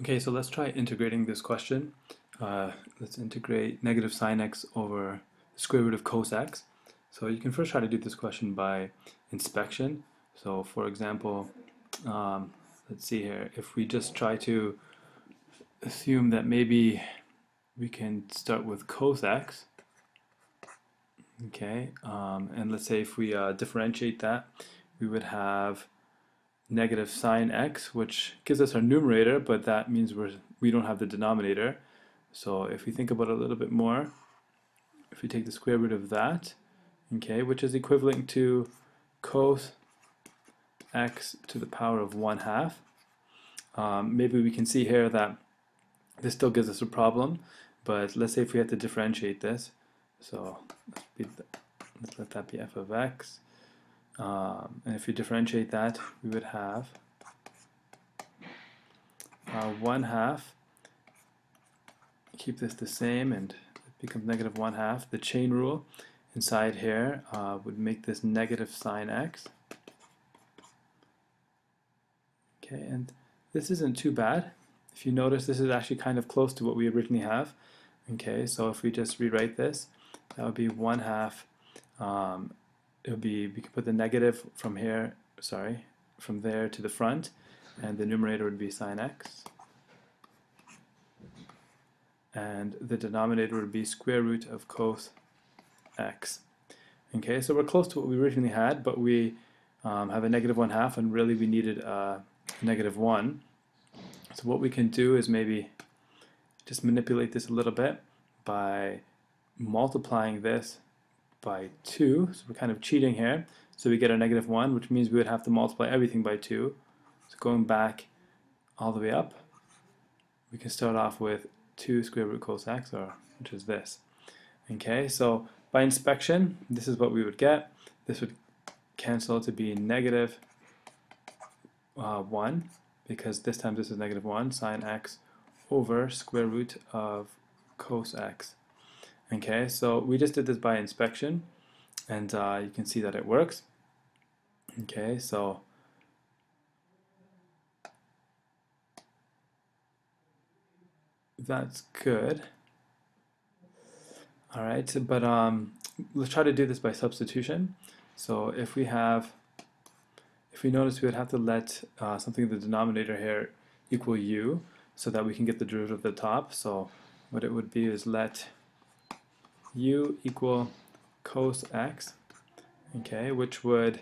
Okay, so let's try integrating this question. Uh, let's integrate negative sine x over the square root of cos x. So you can first try to do this question by inspection. So for example, um, let's see here, if we just try to assume that maybe we can start with cos x, okay, um, and let's say if we uh, differentiate that, we would have negative sine x, which gives us our numerator, but that means we're, we don't have the denominator. So if we think about it a little bit more, if we take the square root of that, okay, which is equivalent to cos x to the power of 1 half, um, maybe we can see here that this still gives us a problem, but let's say if we had to differentiate this, so let's, let's let that be f of x, um, and if you differentiate that, we would have uh, 1 half, keep this the same, and it becomes negative 1 half. The chain rule inside here uh, would make this negative sine x. Okay, and this isn't too bad. If you notice, this is actually kind of close to what we originally have. Okay, so if we just rewrite this, that would be 1 half um, it would be, we could put the negative from here, sorry, from there to the front, and the numerator would be sine x. And the denominator would be square root of cos x. Okay, so we're close to what we originally had, but we um, have a negative 1 half, and really we needed a negative 1. So what we can do is maybe just manipulate this a little bit by multiplying this by 2, so we're kind of cheating here. So we get a negative 1, which means we would have to multiply everything by 2. So going back all the way up, we can start off with 2 square root cos x, or which is this. Okay, so by inspection, this is what we would get. This would cancel to be negative, uh, 1, because this time this is negative 1, sine x over square root of cos x. Okay, so we just did this by inspection and uh, you can see that it works. Okay, so that's good. All right, but um, let's try to do this by substitution. So if we have, if we notice we would have to let uh, something in the denominator here equal u so that we can get the derivative of the top. So what it would be is let u equal cos x, okay, which would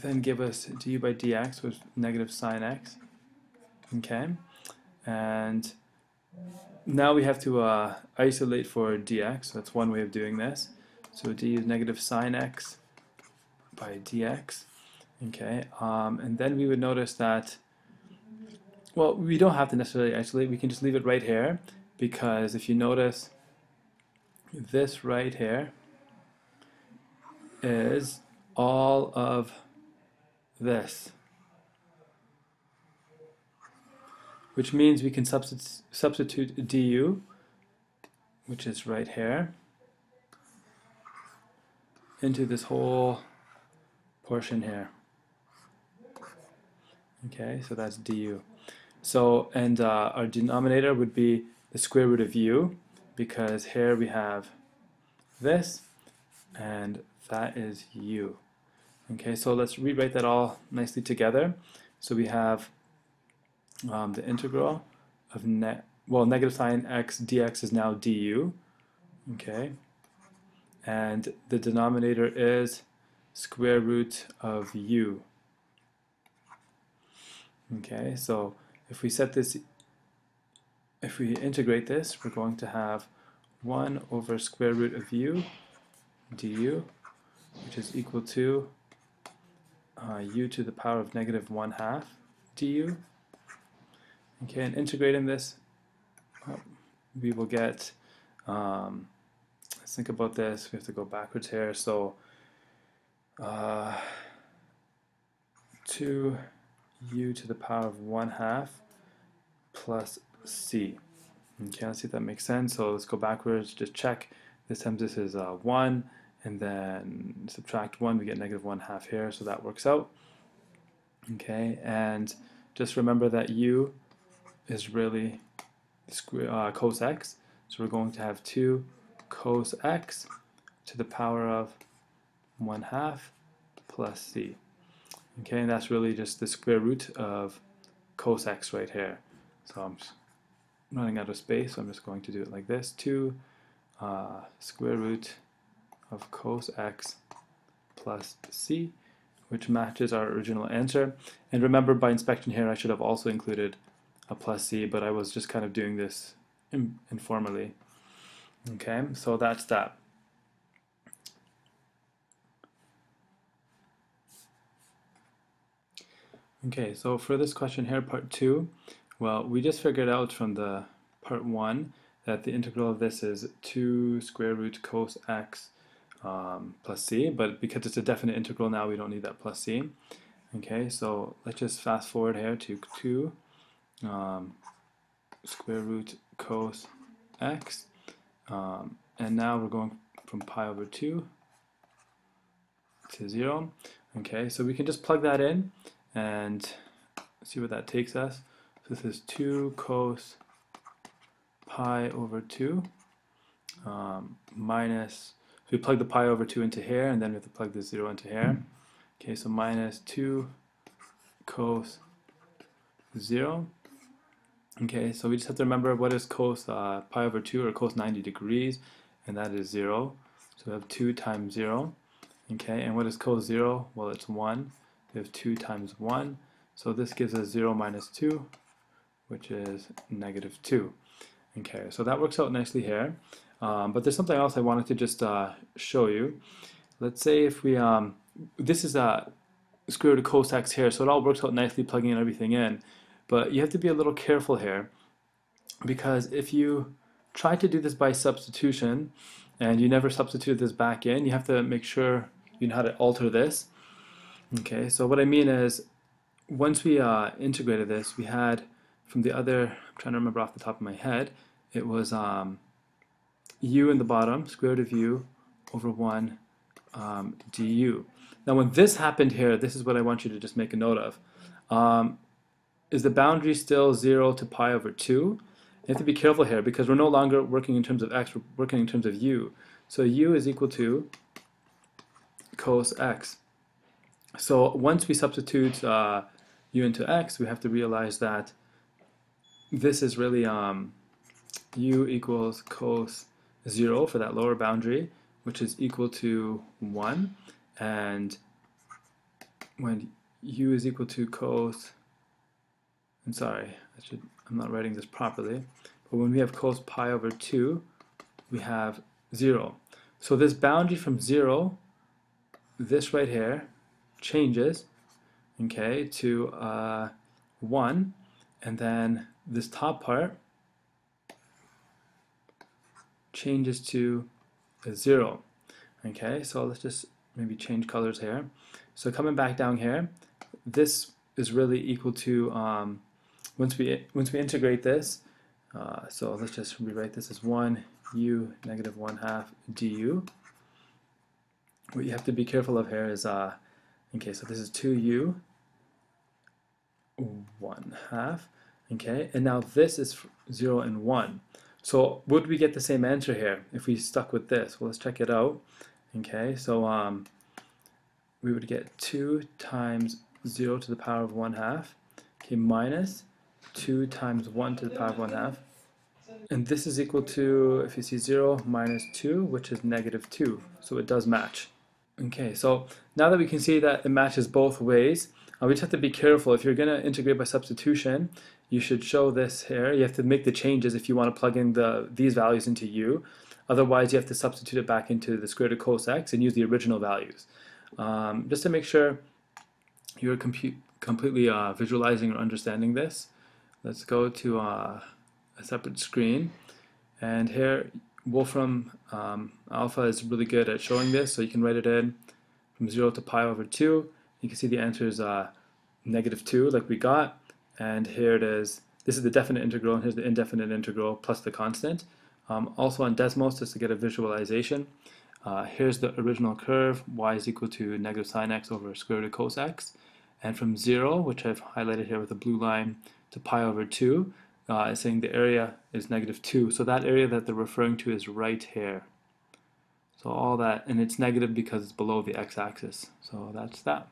then give us du by dx with negative sine x, okay, and now we have to uh, isolate for dx, so that's one way of doing this. So du is negative sine x by dx, okay, um, and then we would notice that, well, we don't have to necessarily isolate, we can just leave it right here, because if you notice, this right here is all of this. Which means we can substitute, substitute du, which is right here, into this whole portion here. Okay, so that's du. So, and uh, our denominator would be the square root of u, because here we have this and that is u. Okay, so let's rewrite that all nicely together. So we have um, the integral of net, well, negative sine x dx is now du. Okay, and the denominator is square root of u. Okay, so if we set this if we integrate this, we're going to have 1 over square root of u du, which is equal to uh, u to the power of negative 1 half du. Okay, and integrating this, we will get, um, let's think about this, we have to go backwards here, so uh, 2 u to the power of 1 half plus C. Okay, let's see if that makes sense. So let's go backwards, just check. This time this is uh, 1, and then subtract 1, we get negative 1 half here, so that works out. Okay, and just remember that u is really uh, cos x. So we're going to have 2 cos x to the power of 1 half plus c. Okay, and that's really just the square root of cos x right here. So I'm running out of space, so I'm just going to do it like this. 2 uh, square root of cos x plus c, which matches our original answer. And remember, by inspection here, I should have also included a plus c, but I was just kind of doing this in informally. Okay, so that's that. Okay, so for this question here, part two, well, we just figured out from the part one that the integral of this is 2 square root cos x um, plus c, but because it's a definite integral now, we don't need that plus c. Okay, so let's just fast forward here to 2 um, square root cos x, um, and now we're going from pi over 2 to 0. Okay, so we can just plug that in and see what that takes us. So this is 2 cos pi over 2 um, minus, so we plug the pi over 2 into here and then we have to plug the 0 into here. Okay, so minus 2 cos 0. Okay, so we just have to remember what is cos uh, pi over 2 or cos 90 degrees, and that is 0. So we have 2 times 0. Okay, and what is cos 0? Well, it's 1. We have 2 times 1. So this gives us 0 minus 2, which is negative 2. Okay, so that works out nicely here. Um, but there's something else I wanted to just uh, show you. Let's say if we, um, this is a square root of cos x here, so it all works out nicely plugging everything in. But you have to be a little careful here because if you try to do this by substitution and you never substitute this back in, you have to make sure you know how to alter this. Okay, so what I mean is once we uh, integrated this, we had from the other, I'm trying to remember off the top of my head, it was um, u in the bottom, square root of u over 1 um, du. Now when this happened here, this is what I want you to just make a note of. Um, is the boundary still 0 to pi over 2? You have to be careful here because we're no longer working in terms of x, we're working in terms of u. So u is equal to cos x. So once we substitute uh, u into x, we have to realize that this is really um, u equals cos 0 for that lower boundary, which is equal to 1. And when u is equal to cos, I'm sorry, I should, I'm not writing this properly, but when we have cos pi over 2, we have 0. So this boundary from 0, this right here, changes, okay, to uh, 1, and then this top part changes to a 0. Okay, so let's just maybe change colors here. So coming back down here, this is really equal to, um, once we once we integrate this, uh, so let's just rewrite this as 1 u negative 1 half du. What you have to be careful of here is, uh, okay, so this is 2u 1 half Okay, and now this is 0 and 1. So would we get the same answer here if we stuck with this? Well, let's check it out. Okay, so um, we would get 2 times 0 to the power of 1 half, okay, minus 2 times 1 to the power of 1 half. And this is equal to, if you see 0, minus 2, which is negative 2. So it does match. Okay, so now that we can see that it matches both ways, uh, we just have to be careful. If you're going to integrate by substitution, you should show this here. You have to make the changes if you want to plug in the these values into u. Otherwise, you have to substitute it back into the square root of cos x and use the original values. Um, just to make sure you're completely uh, visualizing or understanding this, let's go to uh, a separate screen. And here, Wolfram um, Alpha is really good at showing this, so you can write it in from 0 to pi over 2. You can see the answer is uh, negative 2 like we got and here it is. This is the definite integral, and here's the indefinite integral plus the constant. Um, also on Desmos, just to get a visualization, uh, here's the original curve, y is equal to negative sine x over square root of cos x, And from 0, which I've highlighted here with a blue line, to pi over 2, uh, is saying the area is negative 2. So that area that they're referring to is right here. So all that, and it's negative because it's below the x-axis. So that's that.